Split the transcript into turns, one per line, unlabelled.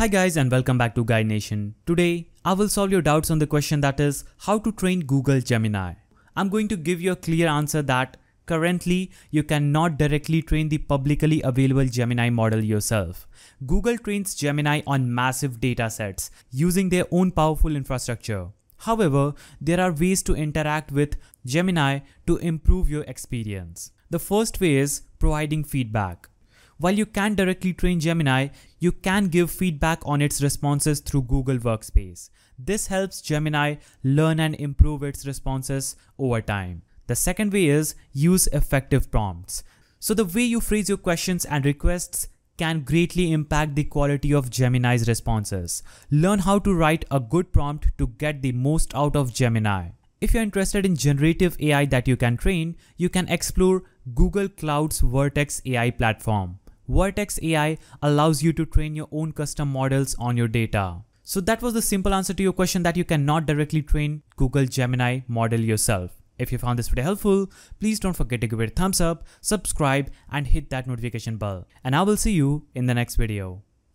Hi guys and welcome back to Guide Nation. Today, I will solve your doubts on the question that is how to train Google Gemini. I'm going to give you a clear answer that currently you cannot directly train the publicly available Gemini model yourself. Google trains Gemini on massive datasets using their own powerful infrastructure. However, there are ways to interact with Gemini to improve your experience. The first way is providing feedback. While you can't directly train Gemini, you can give feedback on its responses through Google Workspace. This helps Gemini learn and improve its responses over time. The second way is use effective prompts. So the way you phrase your questions and requests can greatly impact the quality of Gemini's responses. Learn how to write a good prompt to get the most out of Gemini. If you're interested in generative AI that you can train, you can explore Google Cloud's Vertex AI platform. Vertex AI allows you to train your own custom models on your data. So that was the simple answer to your question that you cannot directly train Google Gemini model yourself. If you found this video helpful, please don't forget to give it a thumbs up, subscribe and hit that notification bell. And I will see you in the next video.